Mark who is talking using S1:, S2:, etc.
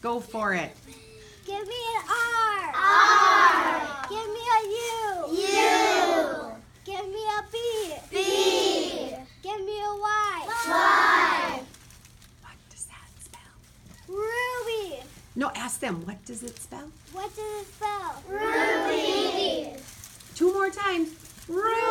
S1: Go for it.
S2: Give me an R. R. Give me a U. U. Give me a B. B. Give me a Y. Y.
S1: What does that spell?
S2: Ruby.
S1: No, ask them. What does it spell?
S2: What does it spell? Ruby. Two more times. Ruby.